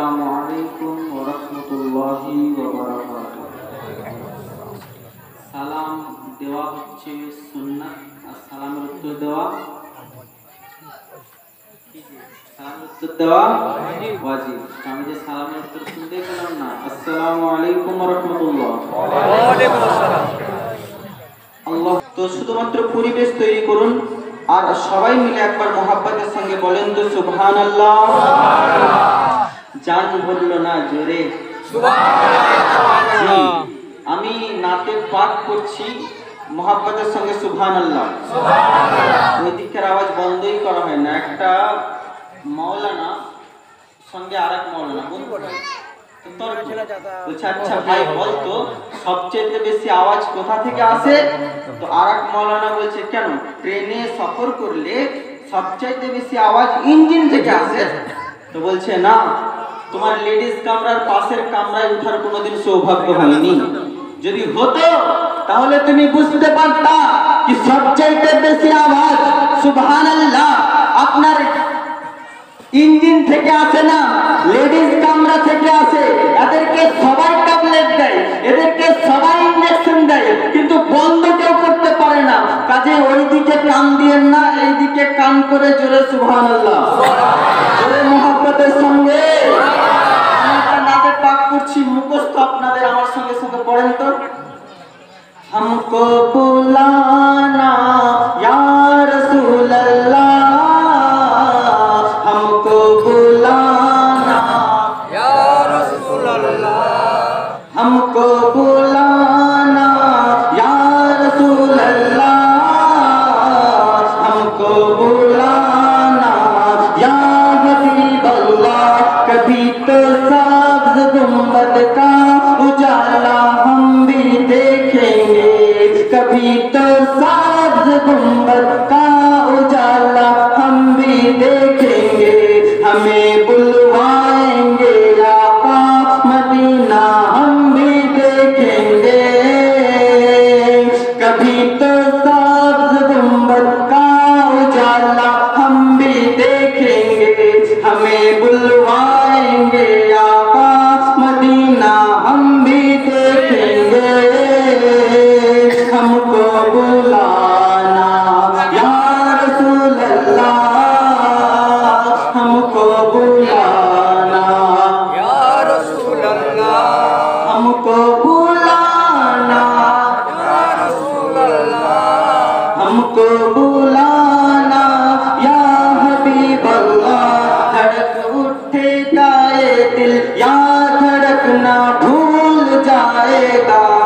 আসসালামু আলাইকুম ওয়া রাহমাতুল্লাহি ওয়া বারাকাতুহু সালাম দেওয়া হচ্ছে সুন্নাত আর সালামের উত্তর দেওয়া? সালামের উত্তর দেওয়া? ওয়াজিব। আমি যে সালামের উত্তর শুনতে পেলাম না। আসসালামু আলাইকুম ওয়া রাহমাতুল্লাহ আল্লাহ তো শুধুমাত্র পরিবেশ তৈরি করুন আর সবাই মিলে একবার মোহাব্বতের সঙ্গে বলেন তো সুবহানাল্লাহ। জান বলল না জোরে। আমি নাতে পাঠ করছি মোহাব্বতের সঙ্গে সুবহান আল্লাহ ওই দিকের আওয়াজ বন্ধই করা হয় না। একটা মাওলানা সঙ্গে আর এক মাওলানা। বলছে আচ্ছা ভাই বলতো সবচেয়ে বেশি আওয়াজ কোথা থেকে আসে? তো আর এক মাওলানা বলছে কেন? ট্রেনে সফর করলে সবচাইতে বেশি আওয়াজ ইঞ্জিন থেকে আসে? তো বলছে না তোমার লেডিস কামরার পাশের কামরায় ওঠার কোনোদিন সৌভাগ্য হয়নি যদি হতো, তাহলে তুমি বুঝতে পারতা কি সবচাইতে বেশি আওয়াজ, সুবহানাল্লাহ, আপনার ইঞ্জিন থেকে আসে না, লেডিস কামরা থেকে আসে। এদেরকে সবাই ট্যাবলেট দেয়, এদেরকে সবাই ইঞ্জেকশন দেয়, কিন্তু বন্ধ কেউ করতে পারে না। কাজে ওইদিকে কান দিয়েন না, এইদিকে কান করে জোরে সুবহানাল্লাহ। জোরে गुंबद का उजाला हम भी देखेंगे। कभी तो साध गुंबद हमको बुलाना या हबीब अल्लाह धड़क उठे जाए दिल या धड़कना भूल जाएगा।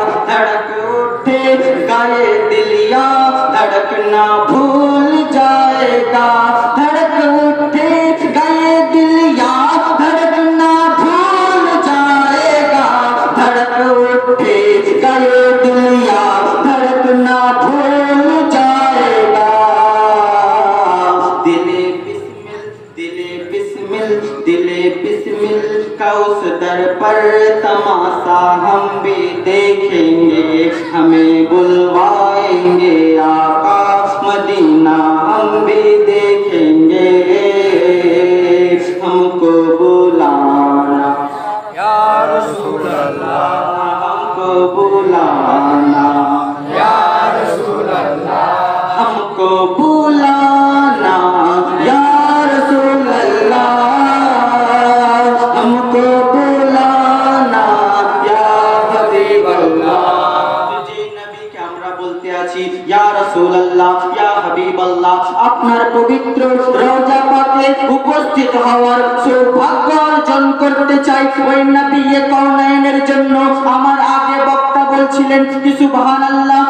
दिले बिस्मिल, का उस दर पर तमाशा हम भी देखेंगे। हमें बुलवाएँगे आका, मदीना हम भी देखेंगे। हमको बुलाना हमको बुलाना। আছি। ইয়া রাসূলুল্লাহ, ইয়া হাবিবাল্লাহ, আপনার পবিত্র রওজা পাকে উপস্থিত হওয়ার সৌভাগ্য অর্জন করতে চাই। ওই নবী কওনাইনের জন্য আমার আগে বক্তা বলছিলেন কি, সুবহানাল্লাহ।